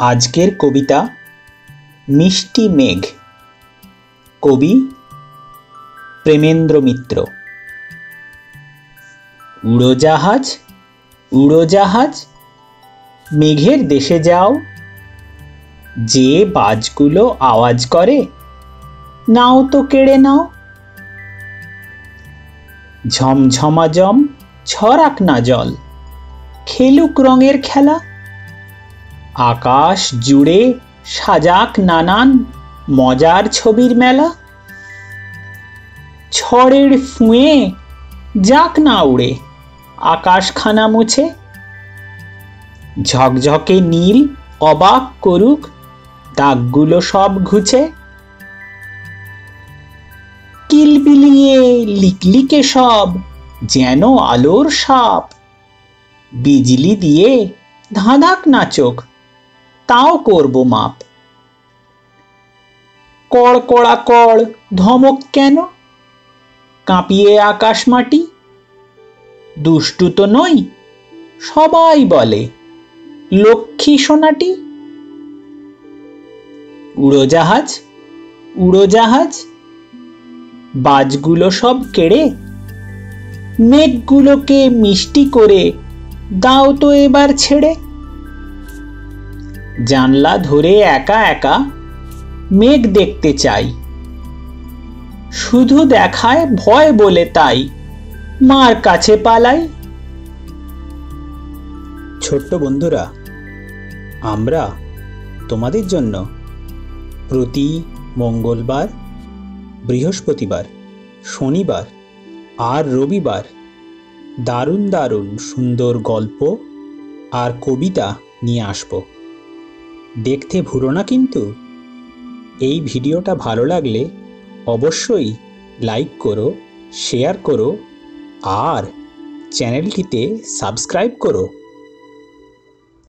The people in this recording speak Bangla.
আজকের কবিতা মিষ্টি মেঘ। কবি প্রেমেন্দ্র মিত্র। উড়োজাহাজ উড়োজাহাজ, মেঘের দেশে যাও। যে বাজগুলো আওয়াজ করে, নাও তো কেড়ে নাও। ঝমঝমাজম ছড়াক না জল, খেলুক রঙের খেলা। আকাশ জুড়ে সাজাক নানান মজার ছবির মেলা। ছড়ের ফুঁয়ে যাক না উড়ে, আকাশখানা মুছে। ঝকঝকে নীল অবাক করুক, দাগগুলো সব ঘুছে কিলবিলিয়ে লিকলিকে সব, যেন আলোর সাপ। বিজলি দিয়ে ধাঁধাক না চোখ তাও করব মাপ। কড় কড়া কড়, ধমক কেন? কাঁপিয়ে আকাশ মাটি? দুষ্টু তো নই, সবাই বলে। লক্ষ্মী সোনাটি? উড়োজাহাজ উড়োজাহাজ বাজগুলো সব কেড়ে? মেঘগুলোকে মিষ্টি করে দাও তো এবার ছেড়ে। জানলা ধরে একা একা মেঘ দেখতে চাই। শুধু দেখায় ভয় বলে তাই মার কাছে পালাই। ছোট্ট বন্ধুরা, আমরা তোমাদের জন্য প্রতি মঙ্গলবার, বৃহস্পতিবার, শনিবার আর রবিবার দারুণ দারুণ সুন্দর গল্প আর কবিতা নিয়ে আসব। দেখতে ভুলো না কিন্তু। এই ভিডিওটা ভালো লাগলে অবশ্যই লাইক করো শেয়ার করো আর চ্যানেলটিতে সাবস্ক্রাইব করো।